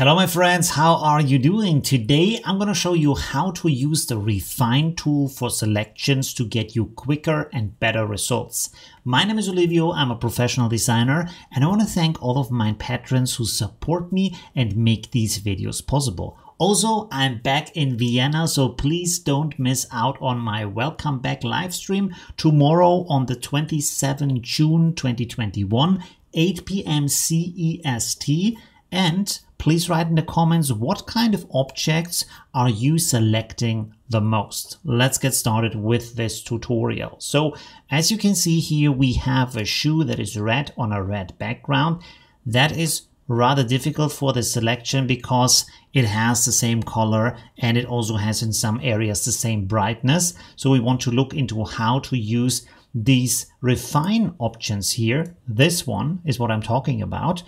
Hello my friends, how are you doing? Today I'm going to show you how to use the Refine tool for selections to get you quicker and better results. My name is Olivio, I'm a professional designer and I want to thank all of my patrons who support me and make these videos possible. Also, I'm back in Vienna, so please don't miss out on my Welcome Back live stream tomorrow on the 27th June 2021, 8 p.m. CEST and please write in the comments what kind of objects are you selecting the most. Let's get started with this tutorial. So as you can see here, we have a shoe that is red on a red background. That is rather difficult for the selection because it has the same color and it also has in some areas the same brightness. So we want to look into how to use these refine options here. This one is what I'm talking about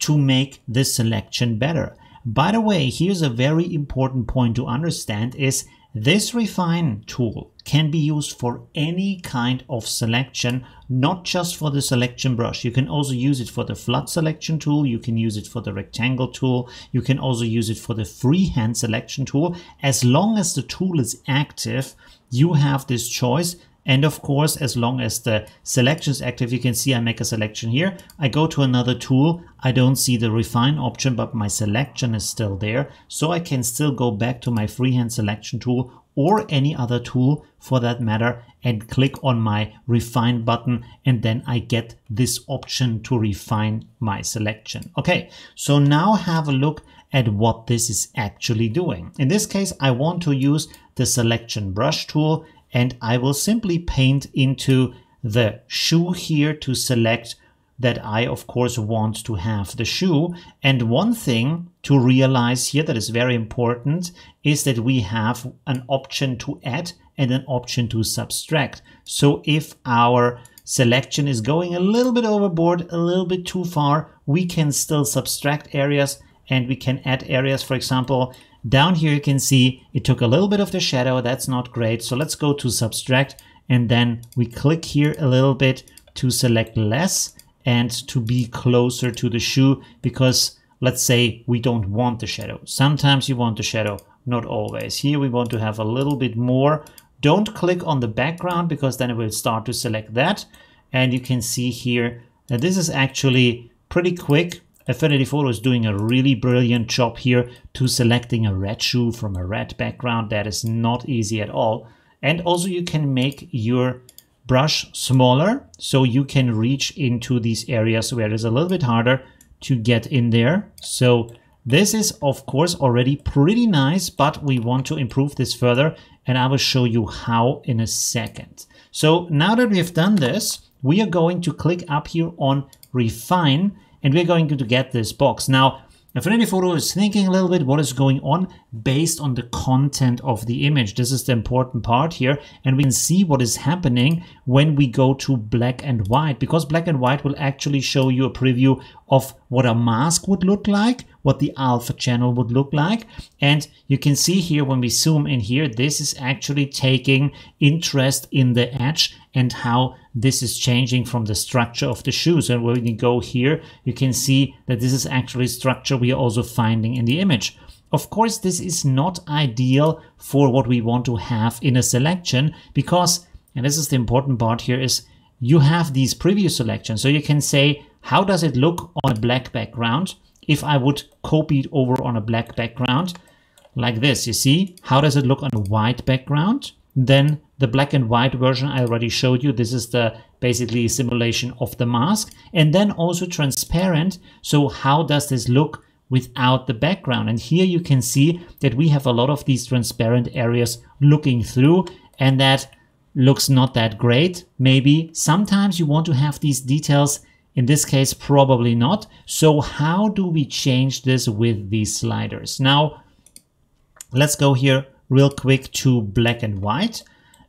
to make this selection better. By the way, here's a very important point to understand is this refine tool can be used for any kind of selection, not just for the selection brush. You can also use it for the flood selection tool. You can use it for the rectangle tool. You can also use it for the freehand selection tool. As long as the tool is active, you have this choice and of course, as long as the selection is active, you can see I make a selection here. I go to another tool. I don't see the refine option, but my selection is still there. So I can still go back to my freehand selection tool or any other tool for that matter and click on my refine button and then I get this option to refine my selection. Okay, so now have a look at what this is actually doing. In this case, I want to use the selection brush tool and I will simply paint into the shoe here to select that I of course want to have the shoe. And one thing to realize here that is very important is that we have an option to add and an option to subtract. So if our selection is going a little bit overboard, a little bit too far, we can still subtract areas and we can add areas. For example, down here you can see it took a little bit of the shadow. That's not great. So let's go to subtract and then we click here a little bit to select less and to be closer to the shoe because let's say we don't want the shadow. Sometimes you want the shadow, not always. Here we want to have a little bit more. Don't click on the background because then it will start to select that. And you can see here that this is actually pretty quick Affinity Photo is doing a really brilliant job here to selecting a red shoe from a red background. That is not easy at all. And also you can make your brush smaller so you can reach into these areas where it's a little bit harder to get in there. So this is of course already pretty nice, but we want to improve this further and I will show you how in a second. So now that we have done this, we are going to click up here on refine and we're going to get this box. Now, Affinity Photo is thinking a little bit what is going on based on the content of the image. This is the important part here. And we can see what is happening when we go to black and white because black and white will actually show you a preview of what a mask would look like, what the alpha channel would look like. And you can see here when we zoom in here, this is actually taking interest in the edge and how this is changing from the structure of the shoes. And when you go here, you can see that this is actually structure we are also finding in the image. Of course, this is not ideal for what we want to have in a selection because, and this is the important part here, is you have these preview selections. So you can say, how does it look on a black background? If I would copy it over on a black background, like this, you see, how does it look on a white background? Then the black and white version I already showed you. This is the basically simulation of the mask. And then also transparent. So how does this look without the background? And here you can see that we have a lot of these transparent areas looking through and that looks not that great. Maybe sometimes you want to have these details in this case, probably not. So how do we change this with these sliders? Now, let's go here real quick to black and white.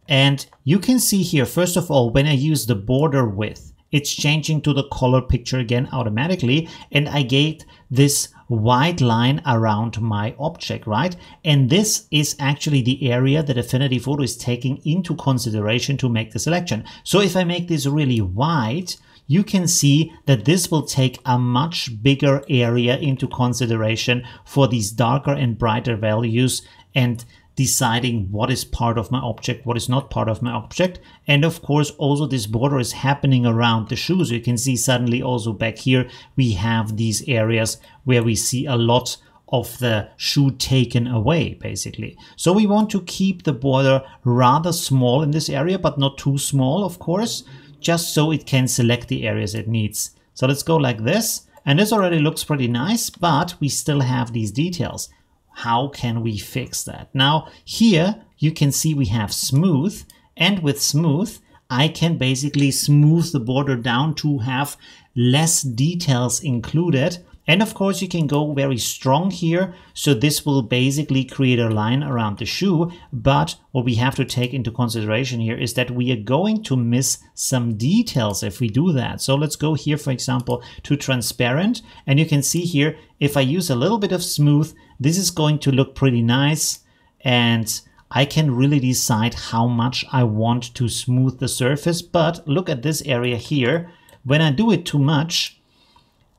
And you can see here, first of all, when I use the border width, it's changing to the color picture again automatically. And I get this white line around my object, right? And this is actually the area that Affinity Photo is taking into consideration to make the selection. So if I make this really white, you can see that this will take a much bigger area into consideration for these darker and brighter values and deciding what is part of my object, what is not part of my object. And of course, also this border is happening around the shoe. So you can see suddenly also back here, we have these areas where we see a lot of the shoe taken away, basically. So we want to keep the border rather small in this area, but not too small, of course, just so it can select the areas it needs. So let's go like this. And this already looks pretty nice, but we still have these details how can we fix that? Now here you can see we have smooth and with smooth I can basically smooth the border down to have less details included and of course you can go very strong here. So this will basically create a line around the shoe. But what we have to take into consideration here is that we are going to miss some details if we do that. So let's go here, for example, to transparent. And you can see here, if I use a little bit of smooth, this is going to look pretty nice. And I can really decide how much I want to smooth the surface. But look at this area here. When I do it too much,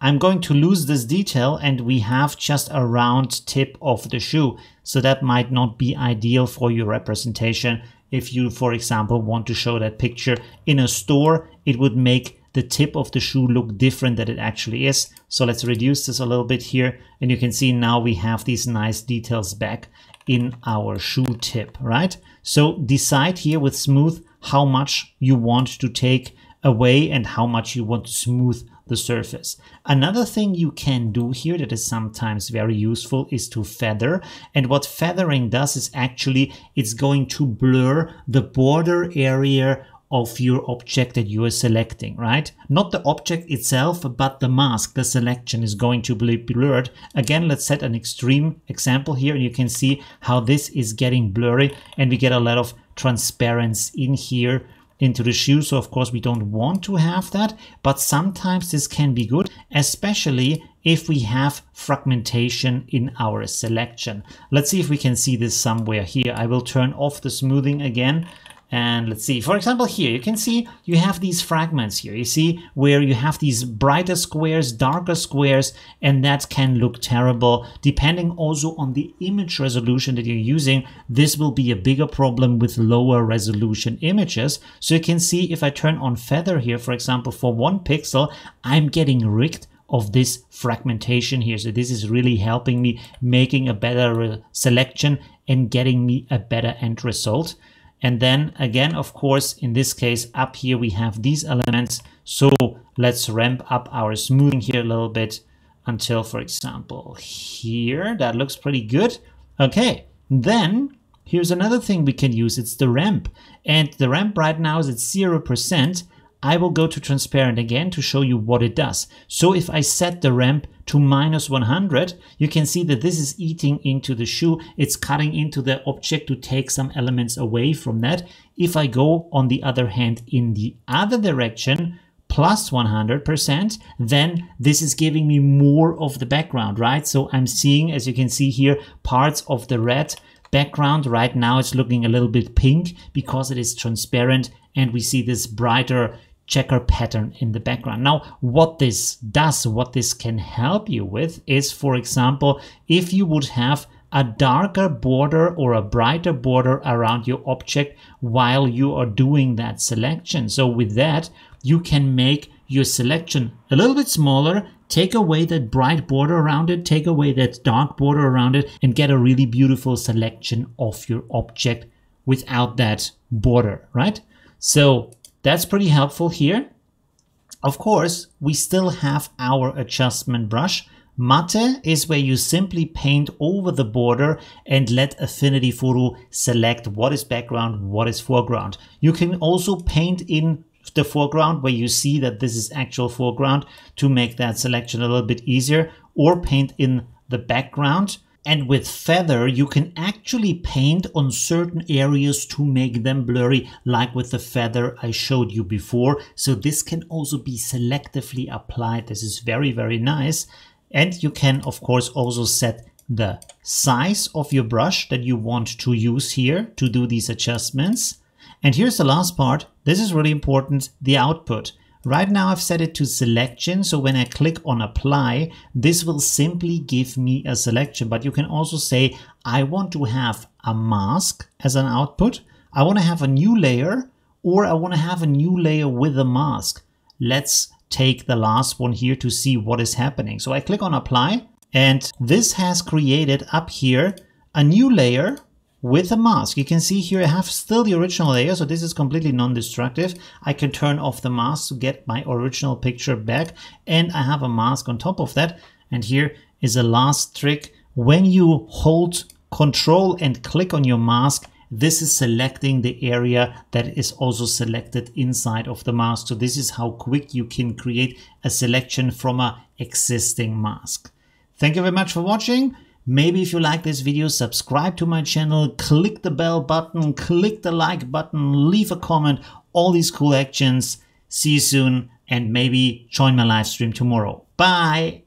I'm going to lose this detail and we have just a round tip of the shoe. So that might not be ideal for your representation. If you, for example, want to show that picture in a store, it would make the tip of the shoe look different than it actually is. So let's reduce this a little bit here. And you can see now we have these nice details back in our shoe tip, right? So decide here with smooth how much you want to take away and how much you want to smooth the surface. Another thing you can do here that is sometimes very useful is to feather. And what feathering does is actually it's going to blur the border area of your object that you are selecting, right? Not the object itself, but the mask, the selection is going to be blurred. Again, let's set an extreme example here and you can see how this is getting blurry and we get a lot of transparency in here into the shoe. So of course we don't want to have that, but sometimes this can be good, especially if we have fragmentation in our selection. Let's see if we can see this somewhere here. I will turn off the smoothing again and let's see, for example, here you can see you have these fragments here. You see where you have these brighter squares, darker squares, and that can look terrible. Depending also on the image resolution that you're using, this will be a bigger problem with lower resolution images. So you can see if I turn on feather here, for example, for one pixel, I'm getting rigged of this fragmentation here. So this is really helping me making a better uh, selection and getting me a better end result. And then again, of course, in this case, up here we have these elements. So let's ramp up our smoothing here a little bit until, for example, here, that looks pretty good. Okay, then here's another thing we can use. It's the ramp. And the ramp right now is at 0%. I will go to transparent again to show you what it does. So if I set the ramp to minus 100, you can see that this is eating into the shoe. It's cutting into the object to take some elements away from that. If I go on the other hand in the other direction, plus 100%, then this is giving me more of the background, right? So I'm seeing, as you can see here, parts of the red background. Right now it's looking a little bit pink because it is transparent and we see this brighter checker pattern in the background. Now, what this does, what this can help you with is, for example, if you would have a darker border or a brighter border around your object while you are doing that selection. So with that, you can make your selection a little bit smaller, take away that bright border around it, take away that dark border around it, and get a really beautiful selection of your object without that border, right? So that's pretty helpful here. Of course, we still have our adjustment brush. Matte is where you simply paint over the border and let Affinity Photo select what is background, what is foreground. You can also paint in the foreground where you see that this is actual foreground to make that selection a little bit easier or paint in the background and with feather, you can actually paint on certain areas to make them blurry, like with the feather I showed you before. So this can also be selectively applied. This is very, very nice. And you can, of course, also set the size of your brush that you want to use here to do these adjustments. And here's the last part. This is really important, the output. Right now I've set it to selection. So when I click on apply, this will simply give me a selection. But you can also say, I want to have a mask as an output. I want to have a new layer or I want to have a new layer with a mask. Let's take the last one here to see what is happening. So I click on apply and this has created up here a new layer with a mask. You can see here I have still the original layer, so this is completely non-destructive. I can turn off the mask to get my original picture back, and I have a mask on top of that. And here is a last trick. When you hold control and click on your mask, this is selecting the area that is also selected inside of the mask. So this is how quick you can create a selection from a existing mask. Thank you very much for watching. Maybe if you like this video, subscribe to my channel, click the bell button, click the like button, leave a comment, all these cool actions. See you soon and maybe join my live stream tomorrow. Bye!